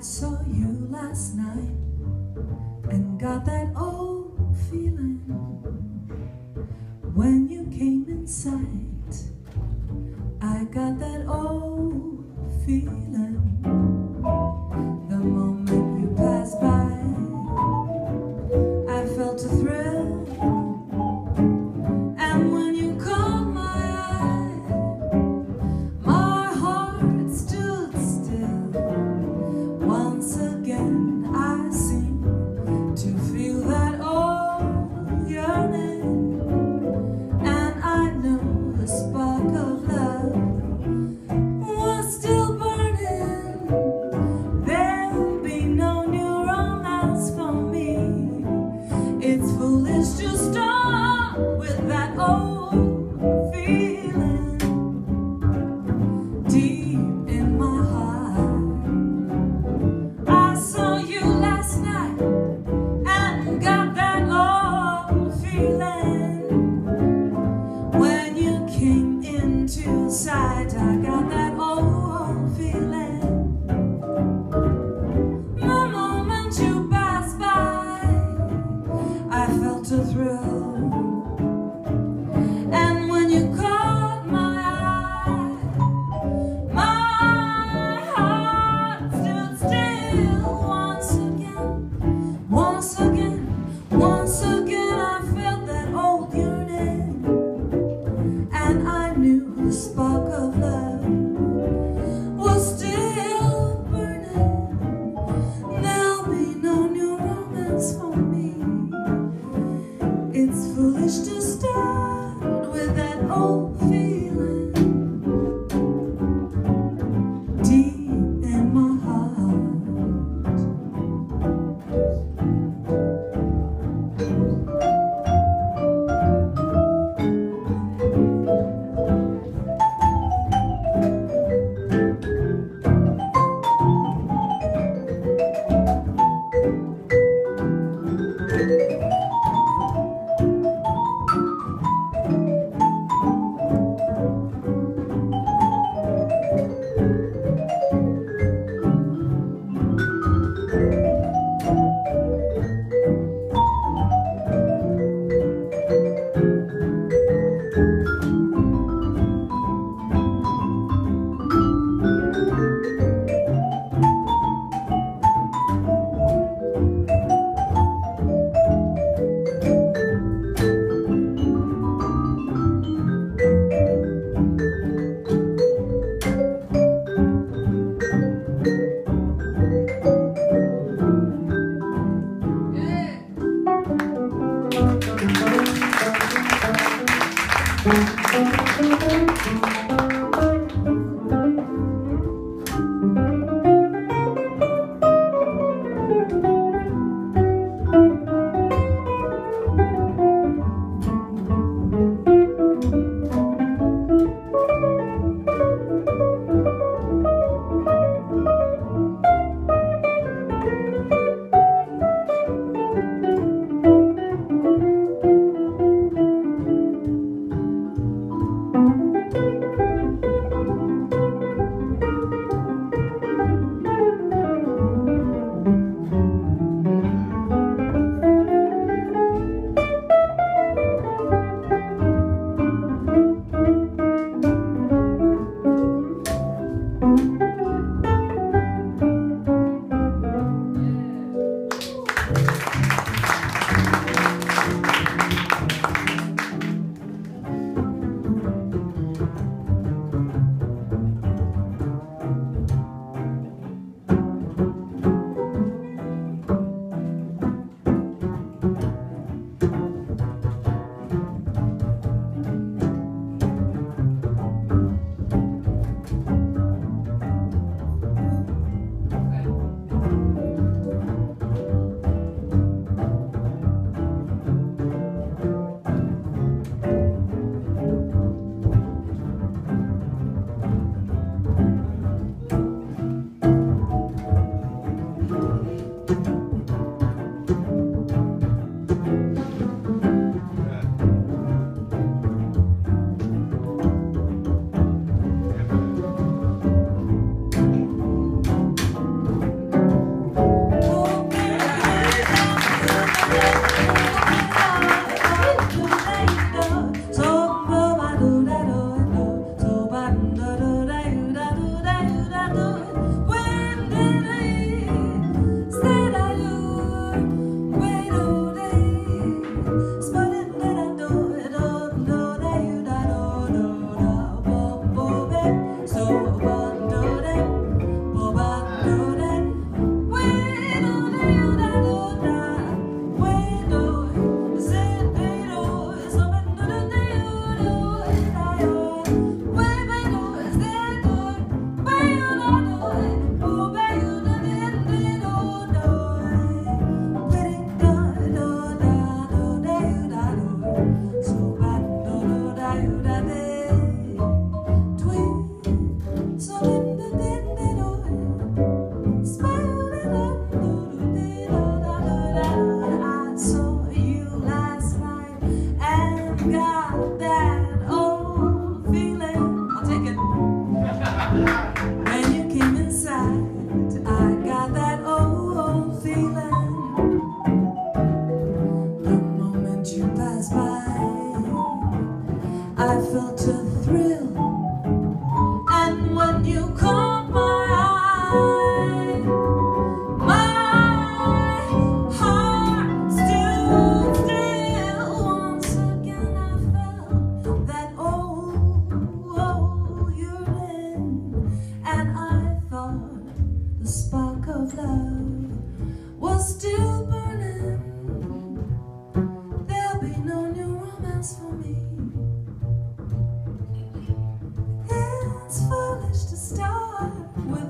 I saw you last night and got that old feeling when you came in sight. I got that old feeling Thank. spark of love was still burning. There'll be no new romance for me. It's foolish to start with